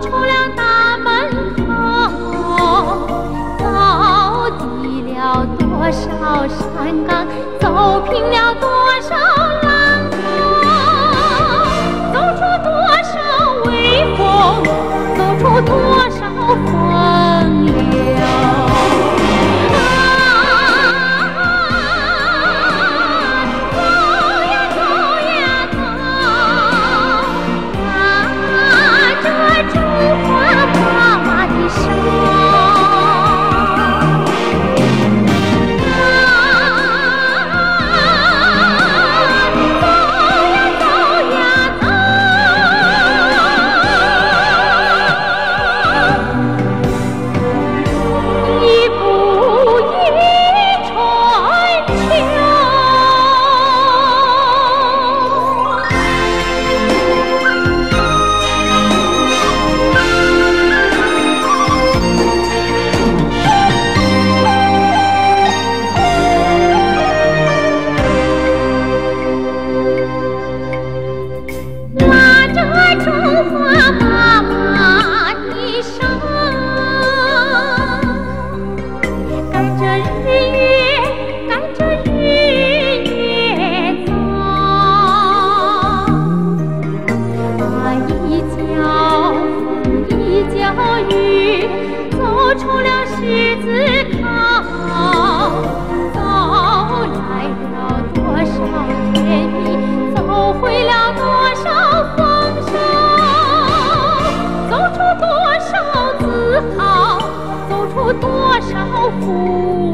出了大门口，走低了多少山岗，走平了多少路。出了十字口走来了多少甜蜜走回了多少丰收走出多少自豪？走出多少风